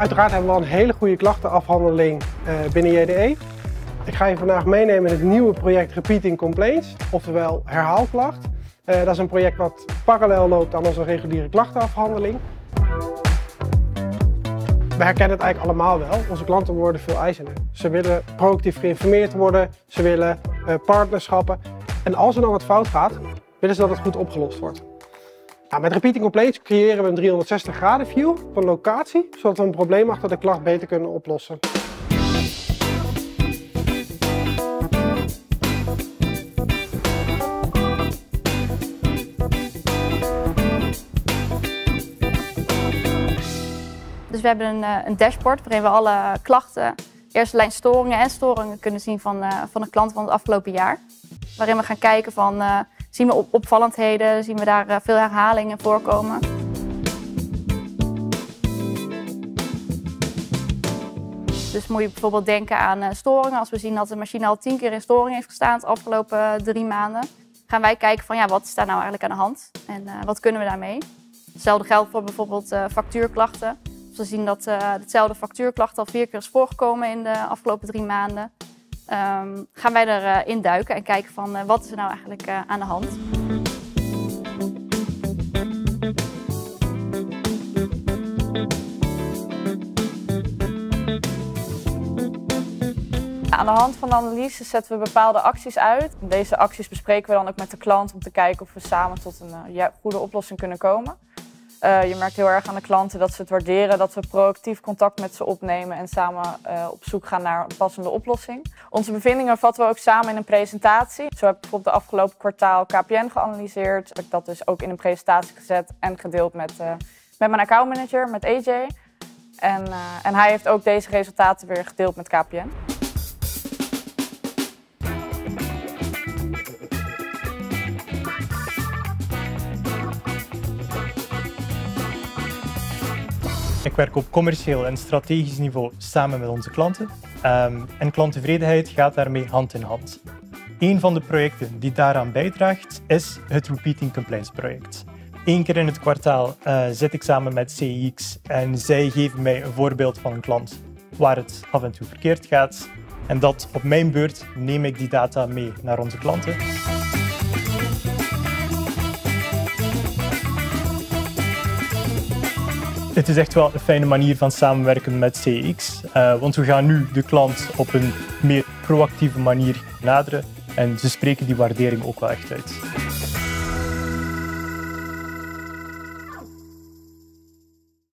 Uiteraard hebben we al een hele goede klachtenafhandeling uh, binnen JDE. Ik ga je vandaag meenemen in het nieuwe project Repeating Complaints, oftewel herhaalklacht. Uh, dat is een project wat parallel loopt aan onze reguliere klachtenafhandeling. We herkennen het eigenlijk allemaal wel. Onze klanten worden veel eisender. Ze willen proactief geïnformeerd worden, ze willen uh, partnerschappen. En als er dan wat fout gaat, willen ze dat het goed opgelost wordt. Nou, met Repeating Complaints creëren we een 360 graden view van locatie, zodat we een probleem achter de klacht beter kunnen oplossen. Dus we hebben een, eh, een dashboard waarin we alle klachten, eerste lijn storingen en storingen kunnen zien van, uh, van een klant van het afgelopen jaar. Waarin we gaan kijken van, uh, zien we opvallendheden, zien we daar veel herhalingen voorkomen. Dus moet je bijvoorbeeld denken aan storingen. Als we zien dat de machine al tien keer in storing heeft gestaan de afgelopen drie maanden, gaan wij kijken van ja, wat is daar nou eigenlijk aan de hand en wat kunnen we daarmee. Hetzelfde geldt voor bijvoorbeeld factuurklachten we zien dat uh, hetzelfde factuurklacht al vier keer is voorgekomen in de afgelopen drie maanden. Um, gaan wij erin uh, duiken en kijken van uh, wat is er nou eigenlijk aan de hand. Aan de hand van de analyse zetten we bepaalde acties uit. Deze acties bespreken we dan ook met de klant om te kijken of we samen tot een goede oplossing kunnen komen. Uh, je merkt heel erg aan de klanten dat ze het waarderen, dat we proactief contact met ze opnemen en samen uh, op zoek gaan naar een passende oplossing. Onze bevindingen vatten we ook samen in een presentatie. Zo heb ik bijvoorbeeld de afgelopen kwartaal KPN geanalyseerd. Heb ik dat dus ook in een presentatie gezet en gedeeld met, uh, met mijn accountmanager, met AJ. En, en hij heeft ook deze resultaten weer gedeeld met KPN. Ik werk op commercieel en strategisch niveau samen met onze klanten. Um, en klanttevredenheid gaat daarmee hand in hand. Een van de projecten die daaraan bijdraagt is het Repeating Compliance project. Eén keer in het kwartaal uh, zit ik samen met CX en zij geven mij een voorbeeld van een klant waar het af en toe verkeerd gaat. En dat op mijn beurt neem ik die data mee naar onze klanten. Het is echt wel een fijne manier van samenwerken met CX, uh, want we gaan nu de klant op een meer proactieve manier naderen en ze spreken die waardering ook wel echt uit.